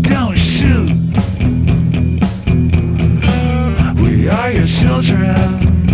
Don't shoot. We are your children.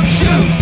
Shoot!